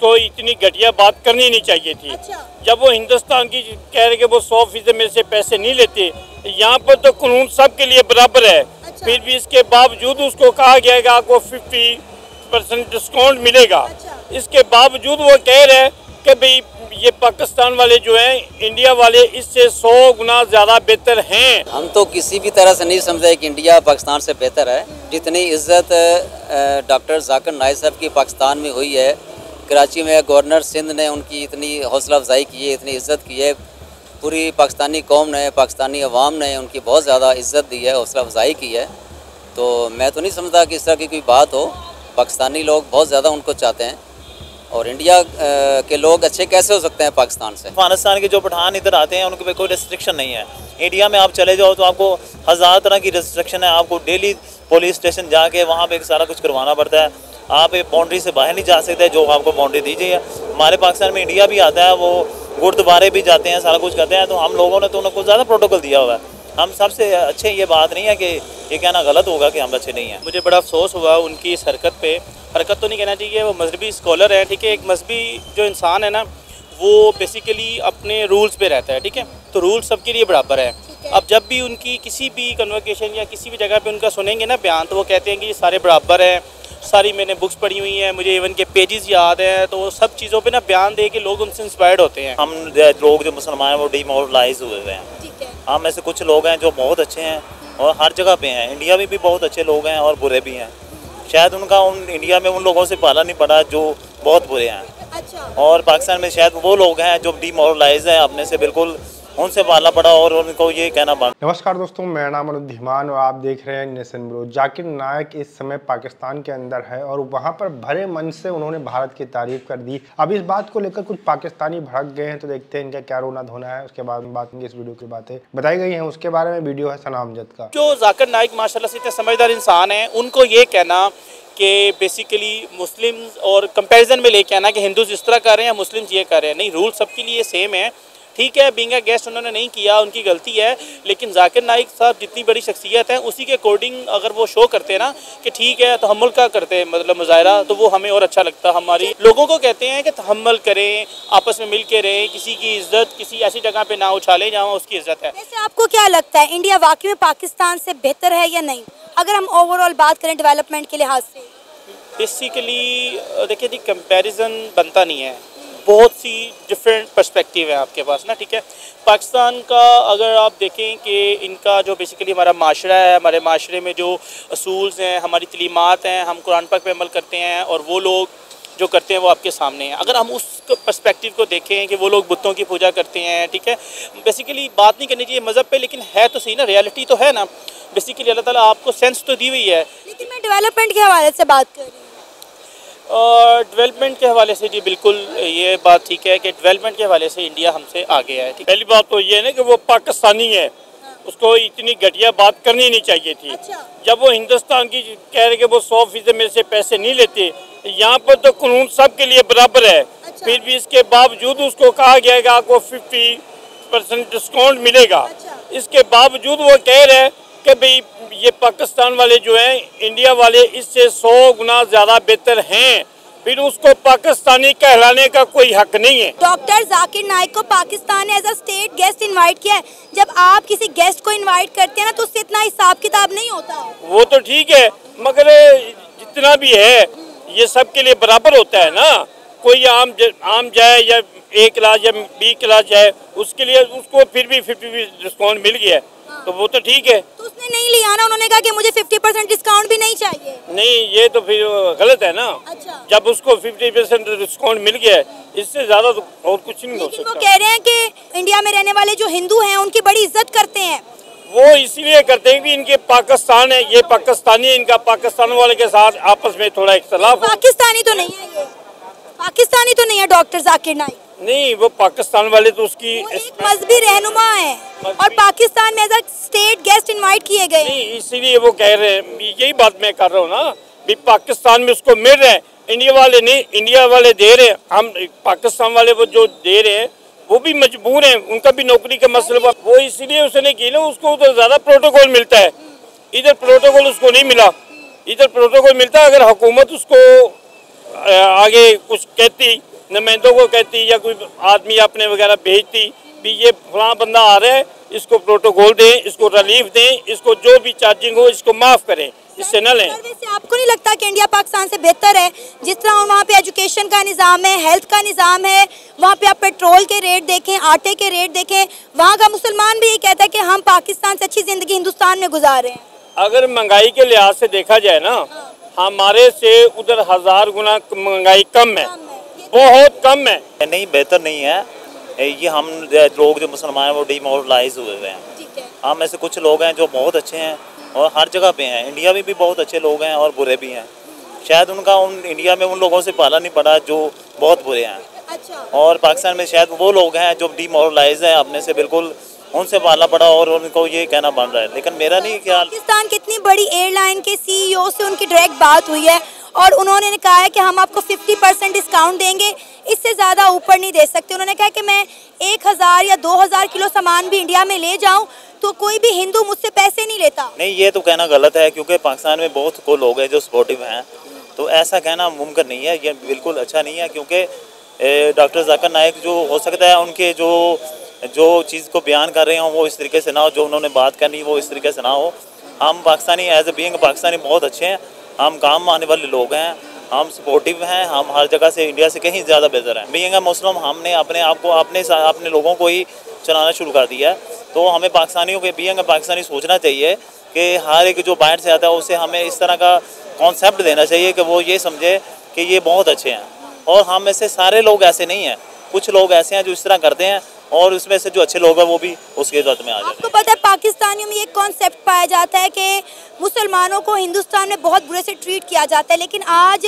को इतनी घटिया बात करनी नहीं चाहिए थी। अच्छा। जब वो हिंदुस्तान की कह रहे कि वो सौ फ़ीसद मेरे से पैसे नहीं लेते यहाँ पर तो कानून सबके लिए बराबर है। अच्छा। फिर भी इसके बावजूद उसको कहा गया कि आपको फिफ्टी परसेंट डिस्काउंट मिलेगा। अच्छा। इसके बावजूद वो कह रहे हैं कि भाई ये पाकिस्तान वाले जो हैं इंडिया वाले इससे सौ गुना ज़्यादा बेहतर हैं। हम तो किसी भी तरह से नहीं समझे कि इंडिया पाकिस्तान से बेहतर है। जितनी इज़्ज़त डॉक्टर जाकिर नाइक साहब की पाकिस्तान में हुई है कराची में गवर्नर सिंध ने उनकी इतनी हौसला अफजाई की है, इतनी इज़्ज़त की है। पूरी पाकिस्तानी कौम ने, पाकिस्तानी अवाम ने उनकी बहुत ज़्यादा इज़्ज़त दी है हौसला अफजाई की है। तो मैं तो नहीं समझता कि इस तरह की कोई बात हो। पाकिस्तानी लोग बहुत ज़्यादा उनको चाहते हैं और इंडिया के लोग अच्छे कैसे हो सकते हैं पाकिस्तान से? अफ़गानिस्तान के जो पठान इधर आते हैं, उनके पे कोई रिस्ट्रिक्शन नहीं है। इंडिया में आप चले जाओ तो आपको हज़ार तरह की रिस्ट्रिक्शन है। आपको डेली पुलिस स्टेशन जाके वहाँ पे सारा कुछ करवाना पड़ता है। आप एक बाउंड्री से बाहर नहीं जा सकते जो आपको बाउंड्री दी गई है। हमारे पाकिस्तान में इंडिया भी आता है वो गुरुद्वारे भी जाते हैं सारा कुछ करते हैं तो हम लोगों ने तो उनको ज़्यादा प्रोटोकॉल दिया हुआ है। हम सबसे अच्छे ये बात नहीं है कि ये कहना गलत होगा कि हम अच्छे नहीं हैं। मुझे बड़ा अफसोस हुआ उनकी इस हरकत पे। हरकत तो नहीं कहना चाहिए वो मजहबी स्कॉलर है ठीक है एक मजहबी जो इंसान है ना वो बेसिकली अपने रूल्स पे रहता है ठीक है तो रूल सबके लिए बराबर है। अब जब भी उनकी किसी भी कन्वर्केशन या किसी भी जगह पे उनका सुनेंगे ना बयान तो वो कहते हैं कि ये सारे बराबर हैं सारी मैंने बुक्स पढ़ी हुई हैं मुझे इवन के पेजेस याद हैं तो सब चीज़ों पे ना बयान दे के लोग उनसे इंस्पायर्ड होते हैं। हम लोग जो मुसलमान हैं वो डिमोरलाइज हुए हुए हैं। ठीक है। हम ऐसे कुछ लोग हैं जो बहुत अच्छे हैं और हर जगह पे हैं। इंडिया में भी बहुत अच्छे लोग हैं और बुरे भी हैं। शायद उनका उन इंडिया में उन लोगों से पाला नहीं पड़ा जो बहुत बुरे हैं। अच्छा। और पाकिस्तान में शायद वो लोग हैं जो डिमोरलाइज हैं अपने से बिल्कुल उनसे पालना पड़ा और उनको ये कहना बंद नमस्कार दोस्तों मेरा नाम अनुज धीमान और आप देख रहे हैं नेशन ब्रो जाकिर नायक इस समय पाकिस्तान के अंदर है और वहाँ पर भरे मन से उन्होंने भारत की तारीफ़ कर दी। अब इस बात को लेकर कुछ पाकिस्तानी भड़क गए हैं तो देखते हैं इनका क्या रोना धोना है। उसके बाद बात इस वीडियो की बातें। बताई गई है उसके बारे में वीडियो है सनाम जद का। जो जाकिर नायक माशाल्लाह से इतने समझदार इंसान है उनको ये कहना कि बेसिकली मुस्लिम्स और कंपैरिजन में लेके आना कि हिंदूज इस तरह कर रहे हैं मुस्लिम्स ये कर रहे हैं। नहीं रूल सबके लिए सेम है। ठीक है बींग गेस्ट उन्होंने नहीं किया उनकी गलती है लेकिन जाकिर नाइक साहब जितनी बड़ी शख्सियत है उसी के अकॉर्डिंग अगर वो शो करते हैं ना कि ठीक है तहमुल का करते हैं मतलब मुजाहरा तो वो हमें और अच्छा लगता है हमारी लोगों को कहते हैं कि तहमल करें आपस में मिल के रहें किसी की इज़्ज़त किसी ऐसी जगह पर ना उछाले जहाँ उसकी इज़्ज़त है। वैसे आपको क्या लगता है इंडिया वाकई में पाकिस्तान से बेहतर है या नहीं? अगर हम ओवरऑल बात करें डेवलपमेंट के लिहाज से। बेसिकली देखिए जी कंपैरिजन बनता नहीं है। बहुत सी डिफरेंट पर्सपेक्टिव है आपके पास ना, ठीक है? पाकिस्तान का अगर आप देखें कि इनका जो बेसिकली हमारा माशरा है, हमारे माशरे में जो असूल्स हैं, हमारी तलीमत हैं, हम कुरान पाक पे अमल करते हैं और वो लोग जो करते हैं वो आपके सामने हैं। अगर हम उस पर्सपेक्टिव को देखें कि वो लोग बुतों की पूजा करते हैं, ठीक है? बेसिकली बात नहीं करनी चाहिए मज़हब पे, लेकिन है तो सही ना रियलिटी तो है ना। बेसिकली अल्लाह ताला आपको सेंस तो दी हुई है। लेकिन मैं डेवलपमेंट के हवाले से बात कर रही हूँ। और डेवलपमेंट के हवाले से जी बिल्कुल ये बात ठीक है कि डेवलपमेंट के हवाले से इंडिया हमसे आगे है पहली बात तो ये है ना कि वो पाकिस्तानी है उसको इतनी घटिया बात करनी नहीं चाहिए थी अच्छा। जब वो हिंदुस्तान की कह रहे कि वो सौ फ़ीसद मेरे से पैसे नहीं लेते यहाँ पर तो कानून सबके लिए बराबर है अच्छा। फिर भी इसके बावजूद उसको कहा गया कि आपको फिफ्टी परसेंट डिस्काउंट मिलेगा अच्छा। इसके बावजूद वो कह रहे हैं कि भाई ये पाकिस्तान वाले जो हैं इंडिया वाले इससे सौ गुना ज़्यादा बेहतर हैं। फिर उसको पाकिस्तानी कहलाने का कोई हक नहीं है। डॉक्टर जाकिर नाइक को पाकिस्तान ने as a state guest invite किया है। जब आप किसी गेस्ट को इनवाइट करते हैं ना तो उससे इतना हिसाब किताब नहीं होता। वो तो ठीक है मगर जितना भी है ये सब के लिए बराबर होता है ना। कोई आम ज, आम जाए या ए क्लास या बी क्लास जाए उसके लिए उसको फिर भी फिफ्टी डिस्काउंट मिल गया तो वो तो ठीक है। तो उसने नहीं लिया ना उन्होंने कहा कि मुझे 50 परसेंट डिस्काउंट भी नहीं चाहिए। नहीं ये तो फिर गलत है ना। अच्छा। जब उसको फिफ्टी परसेंट डिस्काउंट मिल गया है, इससे ज़्यादा तो और कुछ नहीं हो लेकिन वो कह रहे हैं कि इंडिया में रहने वाले जो हिंदू हैं उनकी बड़ी इज़्ज़त करते हैं। वो इसीलिए करते हैं कि इनके पाकिस्तान है ये पाकिस्तानी है इनका पाकिस्तान वाले के साथ आपस में थोड़ा इख्तलाफ पाकिस्तानी तो नहीं है ये। पाकिस्तानी तो नहीं है डॉक्टर जाकिर नाइक। नहीं वो पाकिस्तान वाले तो उसकी मजहबी रहनुमा है और पाकिस्तान में स्टेट गेस्ट इनवाइट किए गए। इसीलिए वो कह रहे हैं यही बात मैं कर रहा हूँ ना भी पाकिस्तान में उसको मिल रहे हैं इंडिया वाले नहीं इंडिया वाले दे रहे हैं हम पाकिस्तान वाले वो जो दे रहे हैं वो भी मजबूर हैं उनका भी नौकरी का मसला वो इसीलिए उसने की ना उसको उधर ज़्यादा प्रोटोकॉल मिलता है। इधर प्रोटोकॉल उसको नहीं मिला। इधर प्रोटोकॉल मिलता है अगर हुकूमत उसको आगे कुछ कहती नुमाइंदों को कहती या कोई आदमी अपने वगैरह भेजती भी ये फलां बंदा आ रहा है इसको प्रोटोकॉल दें इसको रिलीफ दें इसको जो भी चार्जिंग हो इसको माफ़ करें इससे न लें। आपको नहीं लगता कि इंडिया पाकिस्तान से बेहतर है? जिस तरह वहाँ पे एजुकेशन का निज़ाम है हेल्थ का निज़ाम है वहाँ पे आप पेट्रोल के रेट देखें आटे के रेट देखें वहाँ का मुसलमान भी ये कहता है कि हम पाकिस्तान से अच्छी ज़िंदगी हिंदुस्तान में गुजार रहे हैं। अगर महँगाई के लिहाज से देखा जाए ना हमारे से उधर हज़ार गुना महँगाई कम है। बहुत कम है। नहीं बेहतर नहीं है। ये हम लोग जो मुसलमान हैं वो डिमोरलाइज हुए हुए हैं। हम ऐसे कुछ लोग हैं जो बहुत अच्छे हैं और हर जगह पे हैं। इंडिया में भी बहुत अच्छे लोग हैं और बुरे भी हैं। शायद उनका उन इंडिया में उन लोगों से पाला नहीं पड़ा जो बहुत बुरे हैं। अच्छा। और पाकिस्तान में शायद वो लोग हैं जो डिमोरलाइज हैं अपने से बिल्कुल। उनसे पालना पड़ा और उनको ये कहना बन रहा है। लेकिन मेरा नहीं ख्याल पाकिस्तान की इतनी बड़ी एयरलाइन के सीईओ से उनकी डायरेक्ट बात हुई है? और उन्होंने कहा है कि हम आपको 50 परसेंट डिस्काउंट देंगे। इससे ज़्यादा ऊपर नहीं दे सकते। उन्होंने कहा कि मैं एक हज़ार या दो हज़ार किलो सामान भी इंडिया में ले जाऊँ तो कोई भी हिंदू मुझसे पैसे नहीं लेता। नहीं, ये तो कहना गलत है, क्योंकि पाकिस्तान में बहुत को लोग हैं जो सपोर्टिव हैं। तो ऐसा कहना मुमकिन नहीं है, ये बिल्कुल अच्छा नहीं है, क्योंकि डॉक्टर जाकर नायक जो हो सकता है, उनके जो जो चीज़ को बयान कर रहे हों, वो इस तरीके से ना हो, जो उन्होंने बात करनी, वो इस तरीके से ना हो। हम Pakistani as a being Pakistani बहुत अच्छे हैं। हम काम आने वाले लोग हैं, हम सपोर्टिव हैं, हम हर जगह से इंडिया से कहीं ज़्यादा बेहतर हैं। बींग मुस्लिम हमने अपने आप को, अपने अपने लोगों को ही चलाना शुरू कर दिया है। तो हमें पाकिस्तानियों के बींग पाकिस्तानी सोचना चाहिए कि हर एक जो बाहर से आता है, उसे हमें इस तरह का कॉन्सेप्ट देना चाहिए कि वो ये समझे कि ये बहुत अच्छे हैं। और हम में से सारे लोग ऐसे नहीं हैं। कुछ लोग ऐसे हैं जो इस तरह करते हैं और उसमें से जो अच्छे लोग हैं वो भी उसके जत में आ जाते हैं। आपको पता है पाकिस्तानियों में ये कॉन्सेप्ट पाया जाता है कि मुसलमानों को हिंदुस्तान में बहुत बुरे से ट्रीट किया जाता है लेकिन आज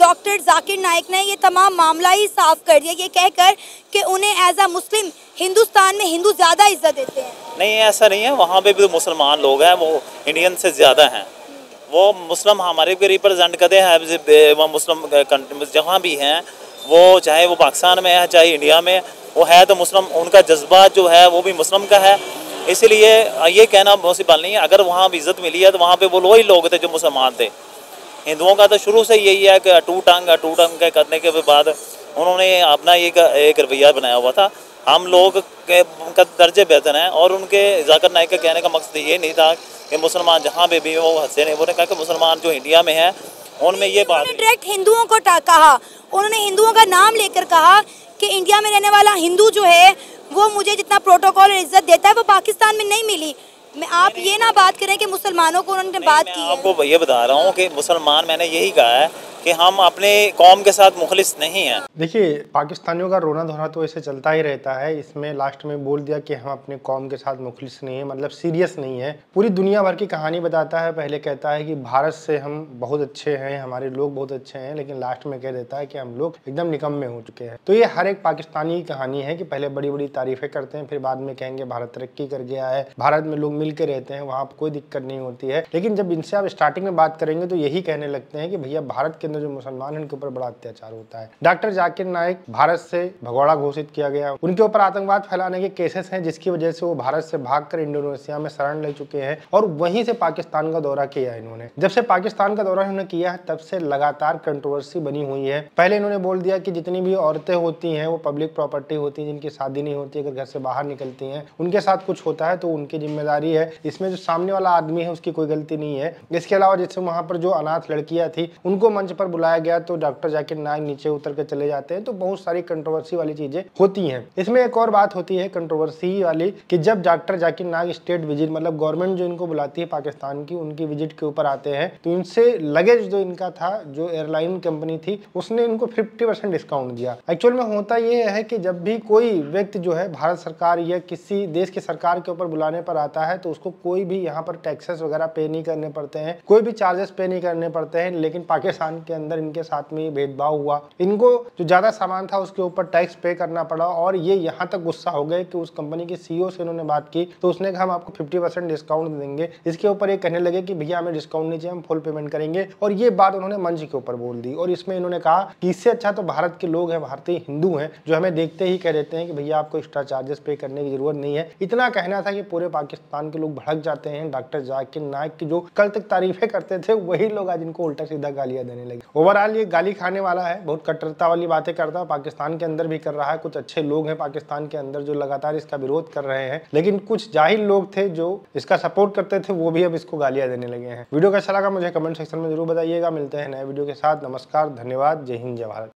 डॉक्टर जाकिर नाइक ने ये तमाम मामला ही साफ़ कर दिया ये कहकर कि उन्हें एज अ मुस्लिम हिंदुस्तान में हिंदू ज़्यादा इज़्ज़त देते हैं। नहीं ऐसा नहीं है वहाँ पे भी मुसलमान लोग हैं वो इंडियन से ज़्यादा हैं। वो मुस्लिम हमारे भी रिप्रेजेंट करते हैं मुस्लिम जहाँ भी हैं वो चाहे वो पाकिस्तान में है चाहे इंडिया में वो है तो मुस्लिम, उनका जज्बा जो है वो भी मुस्लिम का है। इसलिए, ये कहना मुसीबल नहीं है। अगर वहाँ भी इज़्ज़त मिली है तो वहाँ पे वो वही लोग थे जो मुसलमान थे। हिंदुओं का तो शुरू से यही है कि अटू टंग अटू टंग के करने के बाद उन्होंने अपना एक एक रवैया बनाया हुआ था। हम लोग के, उनका दर्जे बेहतर हैं और उनके जाकर नाइक के कहने का मकसद ये नहीं था कि मुसलमान जहाँ पे भी वो हंसे नहीं। उन्होंने कहा कि मुसलमान जो इंडिया में है, उनमें ये बात डायरेक्ट हिंदुओं को कहा। उन्होंने हिंदुओं का नाम लेकर कहा कि इंडिया में रहने वाला हिंदू जो है वो मुझे जितना प्रोटोकॉल और इज़्ज़त देता है वो पाकिस्तान में नहीं मिली। मैं आप ये ना बात करें कि मुसलमानों को उन्होंने बात की आपको ये बता रहा हूँ कि मुसलमान मैंने यही कहा है कि हम अपने कौम के साथ मुखलिस नहीं हैं। देखिए, पाकिस्तानियों का रोना धोना तो ऐसे चलता ही रहता है। इसमें लास्ट में बोल दिया कि हम अपने कौम के साथ मुखलिस नहीं है मतलब सीरियस नहीं है। पूरी दुनिया भर की कहानी बताता है। पहले कहता है कि भारत से हम बहुत अच्छे हैं, हमारे लोग बहुत अच्छे हैं, लेकिन लास्ट में कह देता है कि हम लोग एकदम निकम्मे हो चुके हैं। तो ये हर एक पाकिस्तानी की कहानी है कि पहले बड़ी बड़ी तारीफें करते हैं, फिर बाद में कहेंगे भारत तरक्की कर गया है। भारत में लोग मिल के रहते हैं, वहाँ कोई दिक्कत नहीं होती है। लेकिन जब इनसे आप स्टार्टिंग में बात करेंगे तो यही कहने लगते हैं कि भैया, भारत के अंदर जो मुसलमान हैं, उनके ऊपर बड़ा अत्याचार होता है। डॉक्टर जाकिर नाइक भारत से भगोड़ा घोषित किया गया। उनके ऊपर आतंकवाद फैलाने के केसेस हैं, जिसकी वजह से वो भारत से भागकर इंडोनेशिया में शरण ले चुके हैं और वहीं से पाकिस्तान का दौरा किया है इन्होंने। जब से पाकिस्तान का दौरा इन्होंने किया है, तब से लगातार कंट्रोवर्सी बनी हुई है। पहले इन्होंने बोल दिया कि जितनी भी औरतें होती हैं, वो पब्लिक प्रॉपर्टी होती है, जिनकी शादी नहीं होती, अगर घर से बाहर निकलती हैं, उनके साथ कुछ होता है तो उनकी ज़िम्मेदारी है। इसमें जो सामने वाला आदमी है, उसकी कोई गलती नहीं है। इसके अलावा जैसे वहाँ पर जो अनाथ लड़कियाँ थी, उनको मंच पर बुलाया गया तो डॉक्टर जाकिर नायक नीचे उतर के चले जाते हैं। तो बहुत सारी कंट्रोवर्सी वाली चीज़ें होती हैं। इसमें एक और बात होती है कंट्रोवर्सी वाली कि जब doctor Zakir Naik state visit मतलब गवर्नमेंट जो इनको बुलाती है पाकिस्तान की, उनकी विज़िट के ऊपर आते हैं तो इनसे लगेज जो इनका था, जो एयरलाइन कंपनी थी, उसने इनको फिफ्टी परसेंट डिस्काउंट दिया। एक्चुअल में होता यह है कि जब भी कोई व्यक्ति जो है भारत सरकार या किसी देश की सरकार के ऊपर बुलाने पर आता है तो उसको कोई भी यहाँ पर टैक्सेस वगैरह पे नहीं करने पड़ते हैं। कोई भी चार्जेस पे नहीं करने पड़ते हैं, लेकिन पाकिस्तान के अंदर इनके साथ में ये भेदभाव हुआ। इनको जो ज़्यादा सामान था उसके ऊपर टैक्स पे करना पड़ा और ये यहाँ तक गुस्सा हो गए कि उस कंपनी के सीईओ से उन्होंने बात की। तो उसने कहा, हम आपको फिफ्टी परसेंट डिस्काउंट देंगे। इसके ऊपर ये कहने लगे कि, भैया, हमें डिस्काउंट नहीं चाहिए, हम फुल पेमेंट करेंगे। और ये बात उन्होंने मंच के ऊपर बोल दी। और इसमें इन्होंने कहा कि, इससे अच्छा तो भारत के लोग हैं, भारतीय हिंदू हैं, जो हमें देखते ही कह देते हैं कि, भैया, आपको एक्स्ट्रा चार्जेस पे करने की ज़रूरत नहीं है। इतना कहना था कि पूरे पाकिस्तान के लोग भड़क जाते हैं। डॉक्टर जाकिर नायक की जो कल तक तारीफें करते थे, वही लोग आज इनको उल्टा सीधा गालियाँ देने लगे। लगे ओवरऑल ये गाली खाने वाला है, बहुत कट्टरता वाली बातें करता है पाकिस्तान के अंदर भी कर रहा है। कुछ अच्छे लोग हैं पाकिस्तान के अंदर जो लगातार इसका विरोध कर रहे हैं। लेकिन कुछ ज़ाहिर लोग थे जो इसका सपोर्ट करते थे, वो भी अब इसको गालियाँ देने लगे हैं। वीडियो कैसा लगा मुझे कमेंट सेक्शन में ज़रूर बताइएगा। मिलते हैं नए वीडियो के साथ। नमस्कार, धन्यवाद। जय हिंद, जय भारत।